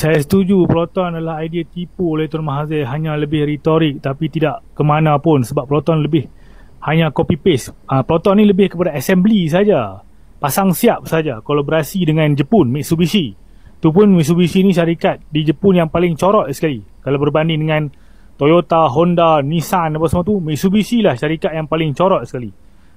Saya setuju Proton adalah idea tipu oleh Tuan Mahathir hanya lebih retorik tapi tidak ke mana pun sebab Proton lebih hanya copy paste. Uh, Proton ni lebih kepada assembly saja. Pasang siap saja kolaborasi dengan Jepun Mitsubishi. Tu pun Mitsubishi ni syarikat di Jepun yang paling corot sekali. Kalau berbanding dengan Toyota, Honda, Nissan apa semua tu Mitsubishi lah syarikat yang paling corot sekali.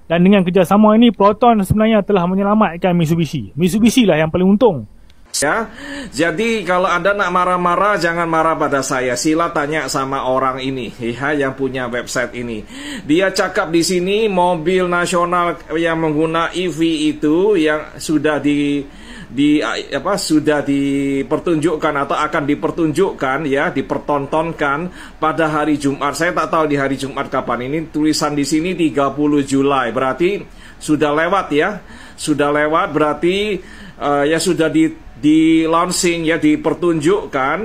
Dan dengan kerjasama ini Proton sebenarnya telah menyelamatkan Mitsubishi. Mitsubishi lah yang paling untung. Ya, jadi kalau anda nak marah-marah jangan marah pada saya. Sila tanya sama orang ini, ya, yang punya website ini. Dia cakap di sini mobil nasional yang menggunakan EV itu yang sudah di di apa sudah dipertunjukkan atau akan dipertunjukkan ya dipertontonkan pada hari Jumat. Saya tak tahu di hari Jumat kapan ini tulisan di sini 30 Juli. Berarti sudah lewat ya. Sudah lewat berarti uh, ya sudah di di launching ya dipertunjukkan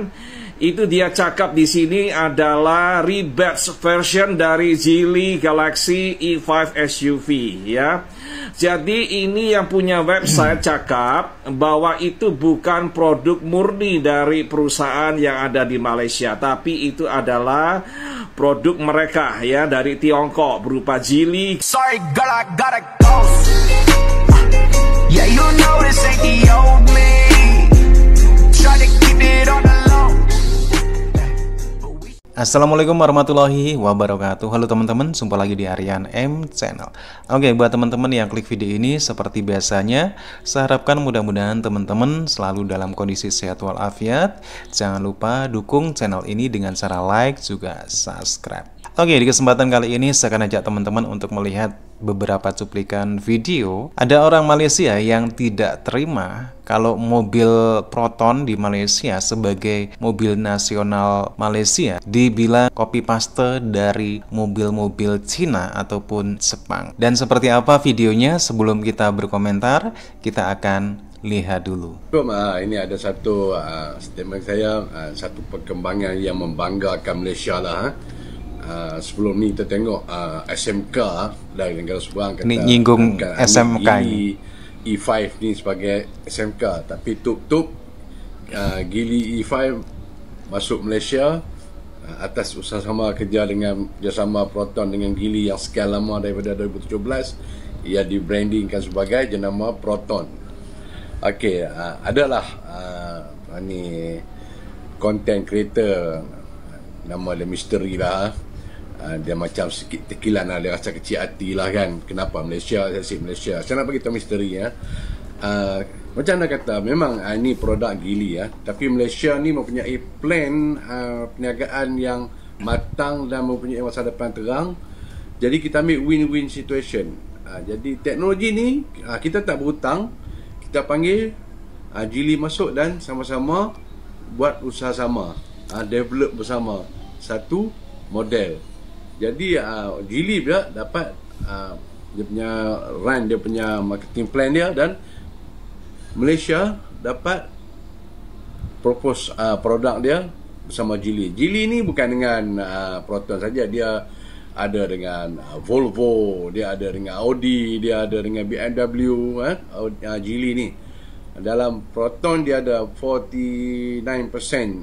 itu dia cakap di sini adalah rebadge version dari Geely Galaxy E5 SUV ya. Jadi ini yang punya website cakap bahwa itu bukan produk murni dari perusahaan yang ada di Malaysia, tapi itu adalah produk mereka ya dari Tiongkok berupa Geely. Sorry, girl, I gotta go. You know this ain't the old. Assalamualaikum warahmatullahi wabarakatuh. Halo teman-teman, jumpa lagi di Aryan M Channel. Oke, buat teman-teman yang klik video ini seperti biasanya Saya harapkan mudah-mudahan teman-teman selalu dalam kondisi sehat walafiat. Jangan lupa dukung channel ini dengan cara like juga subscribe Oke, di kesempatan kali ini saya akan ajak teman-teman untuk melihat beberapa cuplikan video. Ada orang Malaysia yang tidak terima kalau mobil Proton di Malaysia sebagai mobil nasional Malaysia dibilang copy paste dari mobil-mobil Cina ataupun Jepang. Dan seperti apa videonya sebelum kita berkomentar, kita akan lihat dulu. Uh, ini ada satu uh, statement saya, uh, satu perkembangan yang membanggakan Malaysia lah. Uh. Uh, sebelum ni kita tengok uh, SMK dari negara seberang kata ni nyinggung SMK ini E5 ni. Sebagai SMK tapi tup-tup uh, Gili E5 masuk Malaysia uh, atas usaha sama kerja dengan kerjasama Proton dengan Gili yang sekian lama daripada 2017 ia dibrandingkan sebagai jenama Proton. Okey, uh, adalah uh, ni content creator nama dia misteri lah Uh, dia macam sikit tekilan lah dia rasa kecil hati lah kan. Kenapa Malaysia saya si Malaysia. Saya nak beritahu misteri ya. Uh, macam anda kata memang uh, ini produk gili ya. Tapi Malaysia ni mempunyai plan uh, perniagaan yang matang dan mempunyai masa depan terang. Jadi kita ambil win-win situation. Uh, jadi teknologi ni uh, kita tak berhutang. Kita panggil uh, gili masuk dan sama-sama buat usaha sama. Uh, develop bersama. Satu model jadi uh, Gili pula dapat uh, dia punya run dia punya marketing plan dia dan Malaysia dapat propose uh, produk dia bersama Gili. Gili ni bukan dengan uh, Proton saja dia ada dengan uh, Volvo, dia ada dengan Audi, dia ada dengan BMW eh uh, Geely ni. Dalam Proton dia ada 49%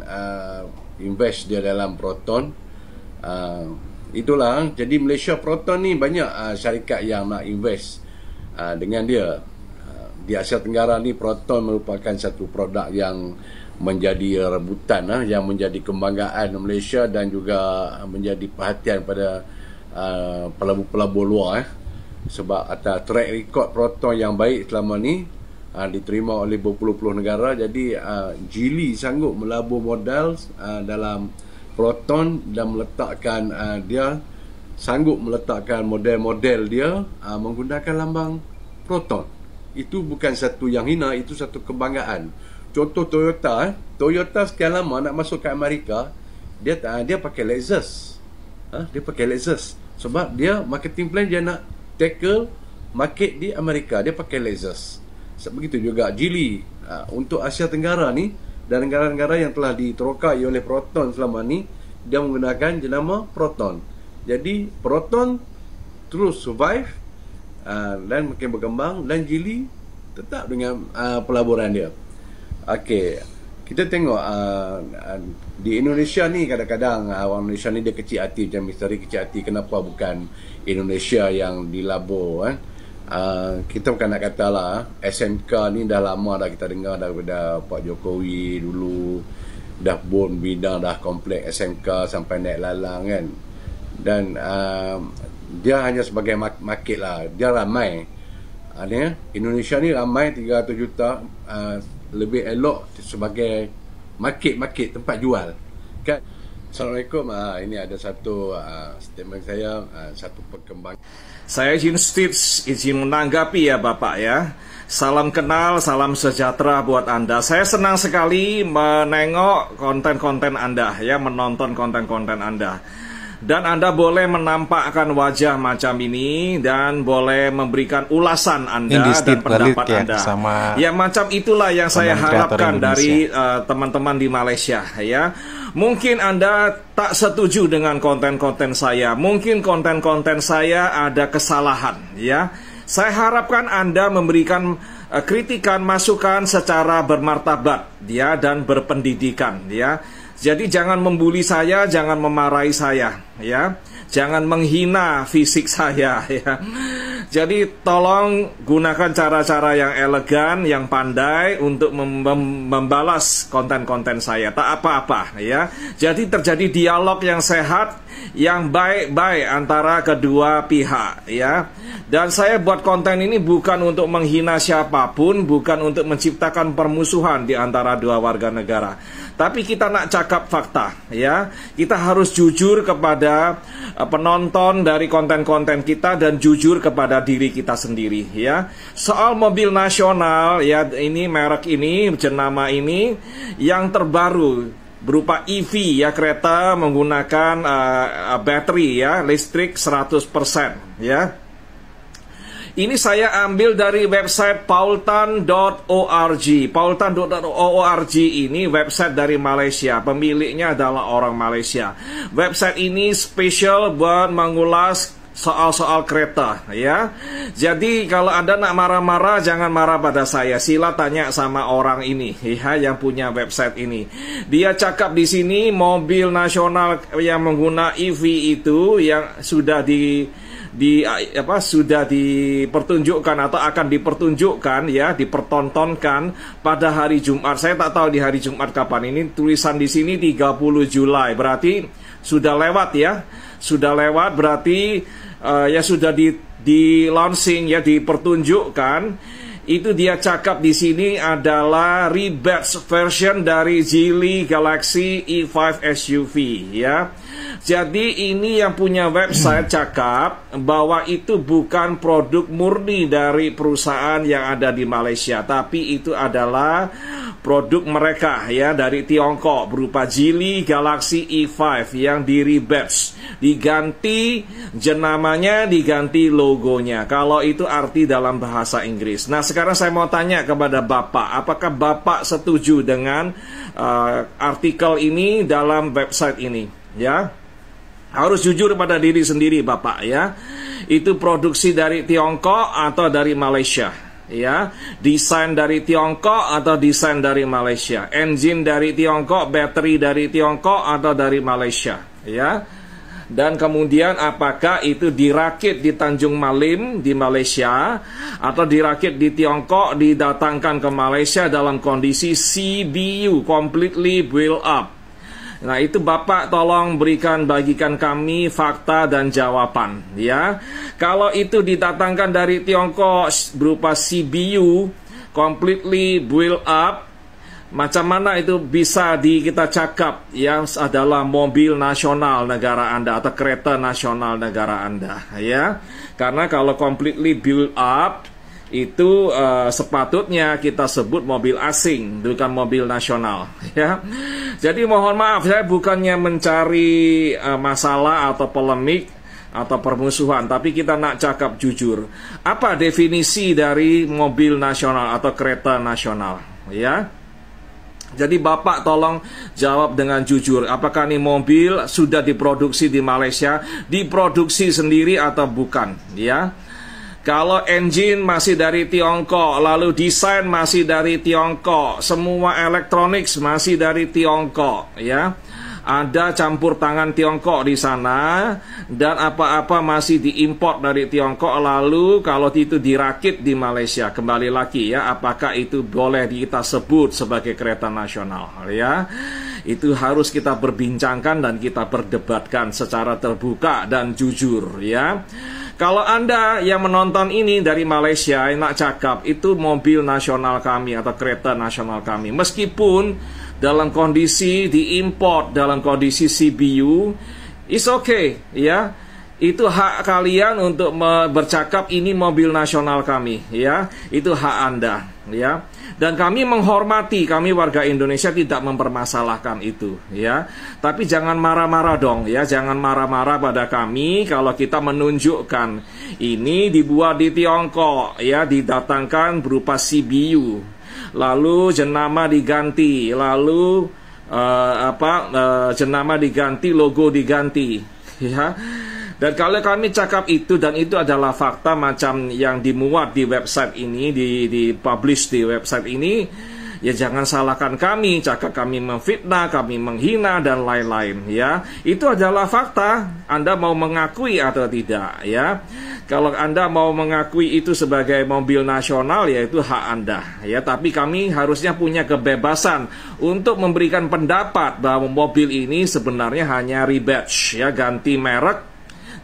uh, invest dia dalam Proton. Uh, itulah jadi Malaysia Proton ni banyak uh, syarikat yang nak invest uh, dengan dia uh, di Asia Tenggara ni Proton merupakan satu produk yang menjadi rebutan uh, yang menjadi kebanggaan Malaysia dan juga menjadi perhatian pada uh, pelabur-pelabur luar eh. sebab atas track record Proton yang baik selama ni uh, diterima oleh berpuluh-puluh negara jadi uh, Geely sanggup melabur modal uh, dalam Proton dan meletakkan uh, dia sanggup meletakkan model-model dia uh, menggunakan lambang Proton. Itu bukan satu yang hina, itu satu kebanggaan. Contoh Toyota, eh. Toyota sekian lama nak masuk ke Amerika, dia uh, dia pakai Lexus. Uh, dia pakai Lexus sebab dia marketing plan dia nak tackle market di Amerika, dia pakai Lexus. Sebab begitu juga Geely uh, untuk Asia Tenggara ni dan negara-negara yang telah diterokai oleh Proton selama ni dia menggunakan jenama Proton. Jadi Proton terus survive uh, dan makin berkembang dan Geely tetap dengan uh, pelaburan dia. Okey. kita tengok uh, uh, di Indonesia ni kadang-kadang uh, orang Indonesia ni dia kecil hati macam misteri kecil hati kenapa bukan Indonesia yang dilabur eh? Uh, kita bukan nak kata lah SMK ni dah lama dah kita dengar daripada Pak Jokowi dulu. Dah pun bidang dah komplek SMK sampai naik lalang kan? Dan uh, dia hanya sebagai market lah. Dia ramai. Ni, Indonesia ni ramai 300 juta uh, lebih elok sebagai market-market tempat jual. Kan? Assalamualaikum. Uh, ini ada satu uh, statement saya uh, satu perkembangan saya izin Stitch izin menanggapi ya Bapak ya Salam kenal, salam sejahtera buat Anda. Saya senang sekali menengok konten-konten Anda, ya, menonton konten-konten Anda. Dan Anda boleh menampakkan wajah macam ini dan boleh memberikan ulasan Anda dan pendapat ya, Anda. Sama ya macam itulah yang saya harapkan dari uh, teman-teman uh, di Malaysia ya. Mungkin Anda tak setuju dengan konten-konten saya. Mungkin konten-konten saya ada kesalahan ya saya harapkan Anda memberikan uh, kritikan, masukan secara bermartabat ya dan berpendidikan ya. Jadi jangan membuli saya, jangan memarahi saya ya. Jangan menghina fisik saya ya. Jadi tolong gunakan cara-cara yang elegan, yang pandai untuk mem mem membalas konten-konten saya. Tak apa-apa ya. Jadi terjadi dialog yang sehat, yang baik-baik antara kedua pihak ya. Dan saya buat konten ini bukan untuk menghina siapa pun, bukan untuk menciptakan permusuhan di antara dua warga negara. Tapi kita nak cakap fakta ya. Kita harus jujur kepada uh, penonton dari konten-konten kita dan jujur kepada diri kita sendiri ya. Soal mobil nasional ya ini merek ini jenama ini yang terbaru berupa EV ya kereta menggunakan uh, uh bateri ya listrik 100% ya ini saya ambil dari website paultan.org. Paultan.org ini website dari Malaysia. Pemiliknya adalah orang Malaysia. Website ini spesial buat mengulas soal-soal kereta ya. Jadi kalau Anda nak marah-marah jangan marah pada saya. Sila tanya sama orang ini ya yang punya website ini. Dia cakap di sini mobil nasional yang menggunakan EV itu yang sudah di di apa sudah dipertunjukkan atau akan dipertunjukkan ya dipertontonkan pada hari Jumat. Saya tak tahu di hari Jumat kapan ini tulisan di sini 30 Juli. Berarti sudah lewat ya. Sudah lewat berarti uh, ya sudah di di launching ya dipertunjukkan itu dia cakap di sini adalah rebadge version dari Geely Galaxy E5 SUV ya. Jadi ini yang punya website cakap bahwa itu bukan produk murni dari perusahaan yang ada di Malaysia, tapi itu adalah produk mereka ya dari Tiongkok berupa Geely Galaxy E5 yang di rebadge, diganti jenamanya, diganti logonya. Kalau itu arti dalam bahasa Inggris. Nah, sekarang saya mau tanya kepada Bapak, apakah Bapak setuju dengan uh, artikel ini dalam website ini? Ya, harus jujur pada diri sendiri Bapak ya. Itu produksi dari Tiongkok atau dari Malaysia ya. Desain dari Tiongkok atau desain dari Malaysia. Engine dari Tiongkok bateri dari Tiongkok atau dari Malaysia ya. Dan kemudian apakah itu dirakit di Tanjung Malim di Malaysia atau dirakit di Tiongkok didatangkan ke Malaysia dalam kondisi CBU completely built up Nah itu Bapak tolong berikan bagikan kami fakta dan jawaban ya. Kalau itu didatangkan dari Tiongkok berupa CBU completely built up Macam mana itu bisa di kita cakap yang adalah mobil nasional negara Anda atau kereta nasional negara Anda ya. Karena kalau completely built up itu uh, sepatutnya kita sebut mobil asing bukan mobil nasional ya. Jadi mohon maaf saya bukannya mencari uh, masalah atau polemik atau permusuhan tapi kita nak cakap jujur. Apa definisi dari mobil nasional atau kereta nasional ya? Jadi Bapak tolong jawab dengan jujur Apakah ini mobil sudah diproduksi di Malaysia Diproduksi sendiri atau bukan Ya Kalau engine masih dari Tiongkok, lalu desain masih dari Tiongkok, semua elektronik masih dari Tiongkok, ya. Ada campur tangan Tiongkok di sana dan apa-apa masih diimpor dari Tiongkok lalu kalau itu dirakit di Malaysia. Kembali lagi ya apakah itu boleh kita sebut sebagai kereta nasional ya. Itu harus kita perbincangkan dan kita perdebatkan secara terbuka dan jujur ya kalau Anda yang menonton ini dari Malaysia, enak cakap, itu mobil nasional kami atau kereta nasional kami. Meskipun dalam kondisi diimport dalam kondisi CBU is okay ya. Itu hak kalian untuk bercakap ini mobil nasional kami ya. Itu hak anda ya. Dan kami menghormati kami warga Indonesia tidak mempermasalahkan itu ya. Tapi jangan marah-marah dong ya. Jangan marah-marah pada kami kalau kita menunjukkan ini dibuat di Tiongkok ya. Didatangkan berupa CBU lalu jenama diganti, lalu uh, apa uh, jenama diganti, logo diganti, ya. Dan kalau kami cakap itu dan itu adalah fakta macam yang dimuat di website ini, di di publish di website ini, ya jangan salahkan kami, cakap kami memfitnah, kami menghina dan lain-lain ya. Itu adalah fakta. Anda mau mengakui atau tidak ya. Kalau Anda mau mengakui itu sebagai mobil nasional ya itu hak Anda ya, tapi kami harusnya punya kebebasan untuk memberikan pendapat bahwa mobil ini sebenarnya hanya rebadge ya, ganti merek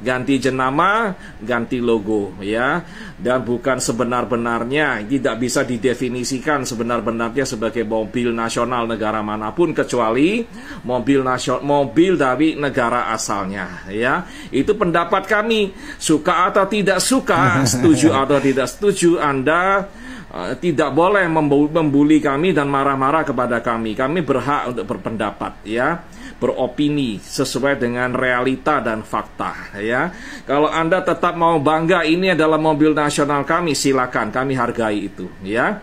ganti jenama, ganti logo ya. Dan bukan sebenar-benarnya tidak bisa didefinisikan sebenar-benarnya sebagai mobil nasional negara mana pun kecuali mobil nasional mobil dari negara asalnya ya. Itu pendapat kami. Suka atau tidak suka, setuju atau tidak setuju Anda uh, tidak boleh membuli kami dan marah-marah kepada kami. Kami berhak untuk berpendapat ya beropini sesuai dengan realita dan fakta ya. Kalau Anda tetap mau bangga ini adalah mobil nasional kami silakan kami hargai itu ya.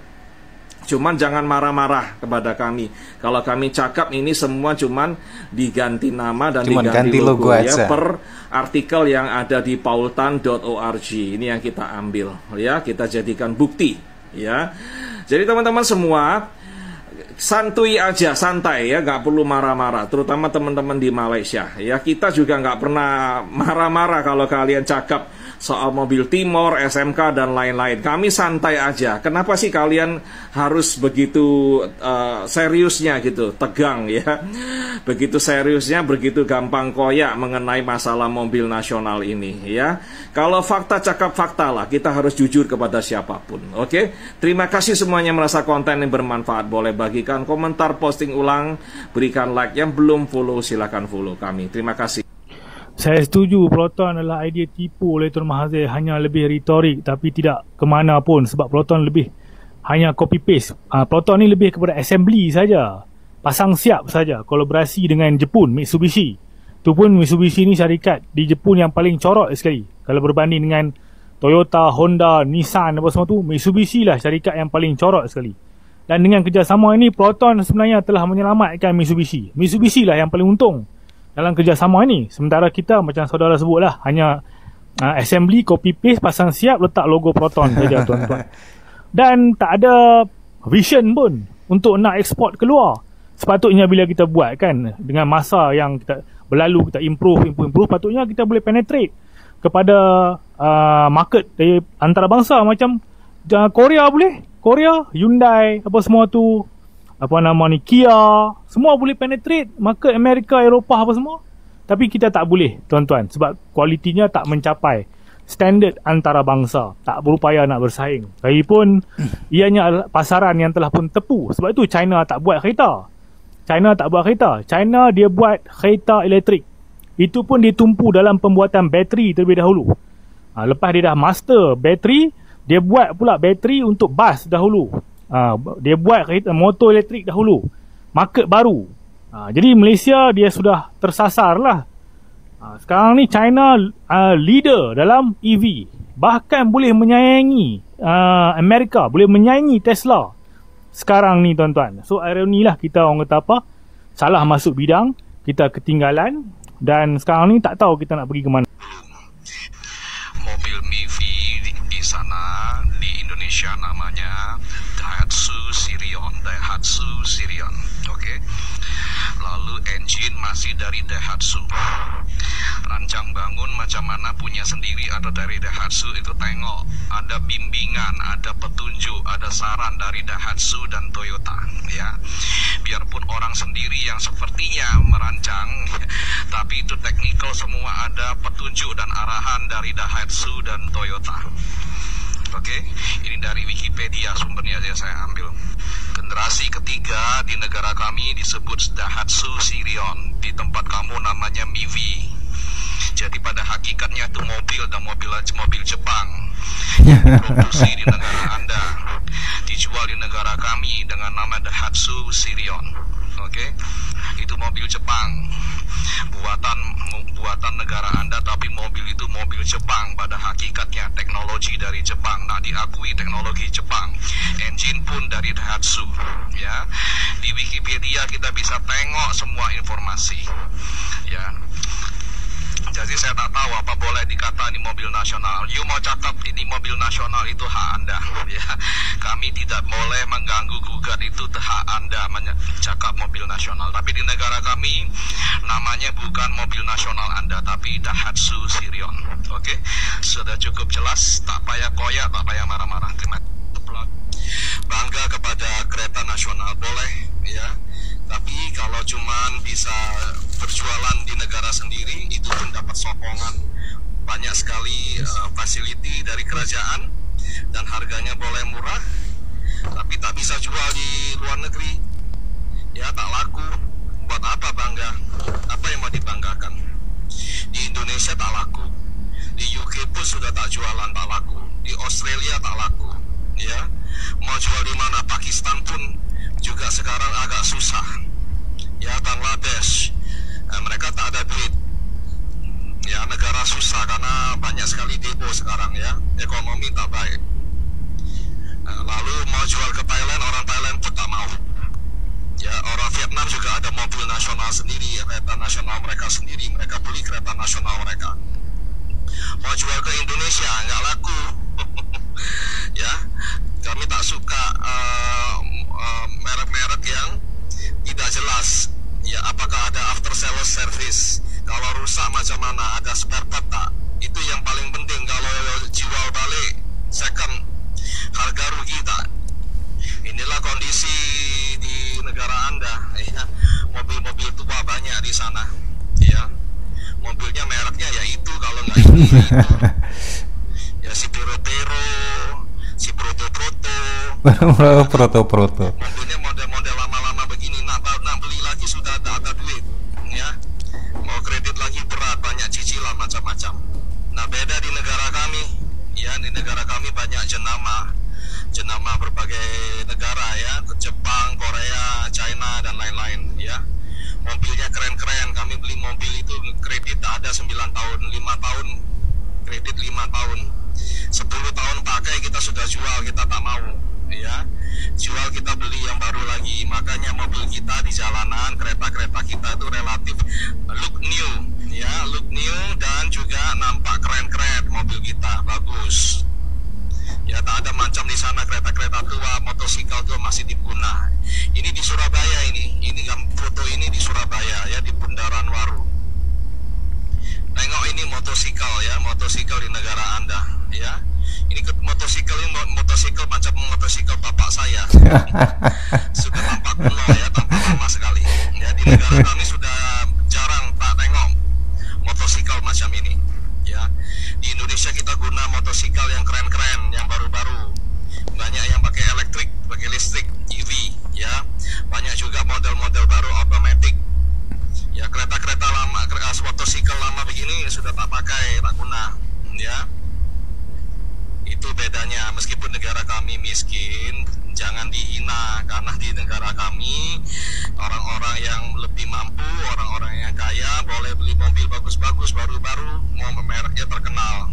Cuman jangan marah-marah kepada kami. Kalau kami cakap ini semua cuman diganti nama dan cuman diganti logo, logo ya aja. per artikel yang ada di paultan.org. Ini yang kita ambil ya, kita jadikan bukti ya. Jadi teman-teman semua santuy aja, santai ya, nggak perlu marah-marah. Terutama teman-teman di Malaysia ya, kita juga nggak pernah marah-marah kalau kalian cakap soal mobil Timor, SMK dan lain-lain. Kami santai aja. Kenapa sih kalian harus begitu uh, seriusnya gitu, tegang ya? Begitu seriusnya, begitu gampang koyak mengenai masalah mobil nasional ini ya. Kalau fakta cakap fakta lah, kita harus jujur kepada siapa pun. Oke? Okay? Terima kasih semuanya merasa konten yang bermanfaat. Boleh bagikan komentar, posting ulang, berikan like yang belum follow silakan follow kami. Terima kasih. Saya setuju Proton adalah idea tipu oleh Tuan Mahathir hanya lebih retorik tapi tidak ke mana pun sebab Proton lebih hanya copy paste. Uh, Proton ni lebih kepada assembly saja. Pasang siap saja kolaborasi dengan Jepun Mitsubishi. Tu pun Mitsubishi ni syarikat di Jepun yang paling corot sekali. Kalau berbanding dengan Toyota, Honda, Nissan apa semua tu Mitsubishi lah syarikat yang paling corot sekali. Dan dengan kerjasama ini Proton sebenarnya telah menyelamatkan Mitsubishi. Mitsubishi lah yang paling untung dalam kerjasama ini sementara kita macam saudara sebutlah hanya uh, assembly copy paste pasang siap letak logo proton saja tuan-tuan. Dan tak ada vision pun untuk nak ekspor keluar. Sepatutnya bila kita buat kan dengan masa yang kita berlalu kita improve improve improve patutnya kita boleh penetrate kepada uh, market dari antarabangsa macam uh, Korea boleh? Korea Hyundai apa semua tu apa nama ni? Kia. Semua boleh penetrate. Market Amerika Eropah apa semua. Tapi kita tak boleh tuan-tuan. Sebab kualitinya tak mencapai standard antara bangsa tak berupaya nak bersaing. Lagipun ianya pasaran yang telah pun tepu. Sebab itu China tak buat kereta. China tak buat kereta. China dia buat kereta elektrik. Itu pun ditumpu dalam pembuatan bateri terlebih dahulu. Ha, lepas dia dah master bateri dia buat pula bateri untuk bas dahulu Ha, dia buat kereta motor elektrik dahulu. Market baru. Ha, jadi Malaysia dia sudah tersasar lah. Ha, sekarang ni China uh, leader dalam EV. Bahkan boleh menyayangi uh, Amerika. Boleh menyayangi Tesla. Sekarang ni tuan-tuan. So ironi lah kita orang kata apa. Salah masuk bidang. Kita ketinggalan. Dan sekarang ni tak tahu kita nak pergi ke mana. Daihatsu Sirion. Oke. Lalu engine masih dari Daihatsu. Rancang bangun macam mana punya sendiri atau dari Daihatsu itu tengok. Ada bimbingan, ada petunjuk, ada saran dari Daihatsu dan Toyota ya. Biarpun orang sendiri yang sepertinya merancang tapi itu teknikal semua ada petunjuk dan arahan dari Daihatsu dan Toyota. Oke, ini dari Wikipedia sumbernya aja saya ambil. Generasi ketiga di negara kami disebut Daihatsu Sirion. Di tempat kamu namanya Mivi. Jadi pada hakikatnya itu mobil dan mobil mobil Jepang yang diproduksi di negara Anda dijual di negara kami dengan nama Daihatsu Sirion. Oke, itu mobil Jepang. Buatan buatan negara Anda tapi mobil itu mobil Jepang. Pada hakikatnya teknologi dari Jepang. Nah diakui teknologi Jepang. Engine pun dari Daihatsu ya. Di Wikipedia kita bisa tengok semua informasi ya jadi saya tak tahu apa boleh dikata ini mobil nasional. You mau cakap ini mobil nasional itu hak Anda. Ya, kami tidak boleh mengganggu gugat itu hak Anda mencakap mobil nasional. Tapi di negara kami namanya bukan mobil nasional Anda, tapi Daihatsu Sirion. Oke, sudah cukup jelas. Tak payah koyak, tak payah marah-marah. Terima kasih. Bangga kepada kereta nasional boleh, ya tapi kalau cuman bisa berjualan di negara sendiri itu pun dapat sokongan banyak sekali uh, fasiliti dari kerajaan dan harganya boleh murah tapi tak bisa jual di luar negeri. Ya tak laku. Buat apa bangga? Apa yang mau dibanggakan? Di Indonesia tak laku. Di UK pun sudah tak jualan tak laku. Di Australia tak laku ya. Mau jual di mana? Pakistan pun juga sekarang agak susah. Ya Bangladesh, eh, mereka tak ada duit. Ya negara susah karena banyak sekali demo sekarang ya, ekonomi tak baik. Eh, lalu mau jual ke Thailand, orang Thailand pun tak mau. Ya orang Vietnam juga ada mobil nasional sendiri, kereta nasional mereka sendiri, mereka beli kereta nasional mereka. Mau jual ke Indonesia nggak laku. ya kami tak suka uh, uh, merek-merek yang tidak jelas ya apakah ada after sales service kalau rusak macam mana ada spare part tak itu yang paling penting. Kalau jual balik second harga rugi tak? Inilah kondisi di negara anda. Ya mobil-mobil tua banyak di sana. Ya mobilnya mereknya ya itu kalau nggak itu, itu. Ya si Pero-Pero si Proto-Proto. Proto-Proto mobilnya model-model lama-lama begini nak, nak beli lagi sudah tak ada duit ya mau kredit lagi berat banyak cicilan macam-macam nah beda di negara kami ya di negara kami banyak jenama jenama berbagai negara ya Jepang, Korea, China dan lain-lain ya mobilnya keren-keren kami beli mobil itu kredit ada 9 tahun 5 tahun kredit 5 tahun. 10 tahun pakai kita sudah jual kita tak mau ya. Jual kita beli yang baru lagi. Makanya mobil kita di jalanan kereta-kereta kita itu relatif look new ya. Look new dan juga nampak keren-keren mobil kita bagus. Ya tak ada macam di sana kereta-kereta tua motosikal tua masih dipunah ini di Surabaya ini ini foto ini di Surabaya ya di Bundaran Waru tengok ini motosikal ya motosikal di negara anda ya. Ini ke motosikal ini motosikal macam motosikal bapak saya. Sudah tampak kuno ya tampak lama sekali. Ya di negara kami sudah jarang tak tengok motosikal macam ini ya di Indonesia kita guna motosikal yang keren-keren yang baru-baru banyak yang pakai elektrik pakai listrik EV ya banyak juga model-model baru otomatis ya kereta-kereta lama motosikal lama begini sudah tak pakai tak guna ya itu bedanya meskipun negara kami miskin jangan dihina karena di negara kami orang-orang yang lebih mampu orang-orang yang kaya boleh beli mobil bagus-bagus baru-baru mau mereknya terkenal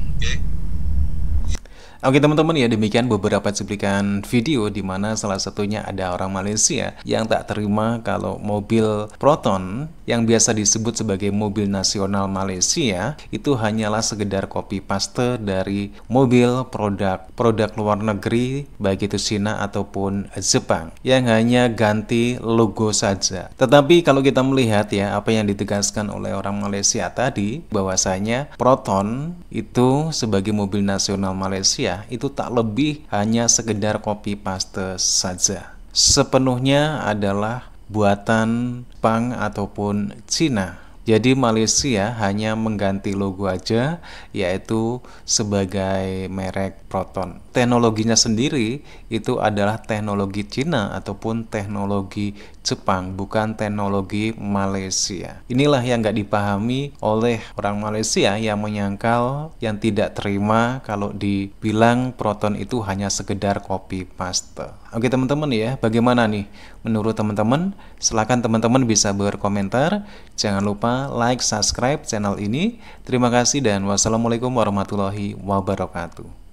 oke teman-teman ya demikian beberapa cuplikan video di mana salah satunya ada orang Malaysia yang tak terima kalau mobil Proton yang biasa disebut sebagai mobil nasional Malaysia itu hanyalah sekedar copy paste dari mobil produk produk luar negeri baik itu Cina ataupun Jepang yang hanya ganti logo saja. Tetapi kalau kita melihat ya apa yang ditegaskan oleh orang Malaysia tadi bahwasanya Proton itu sebagai mobil nasional Malaysia itu tak lebih hanya sekedar copy paste saja. Sepenuhnya adalah buatan Pang ataupun Cina. Jadi Malaysia hanya mengganti logo aja yaitu sebagai merek Proton. Teknologinya sendiri itu adalah teknologi Cina ataupun teknologi Jepang, bukan teknologi Malaysia. Inilah yang nggak dipahami oleh orang Malaysia yang menyangkal, yang tidak terima kalau dibilang Proton itu hanya sekedar copy paste. Oke teman-teman ya, bagaimana nih menurut teman-teman? Silahkan teman-teman bisa berkomentar. Jangan lupa like, subscribe channel ini. Terima kasih dan wassalamualaikum warahmatullahi wabarakatuh.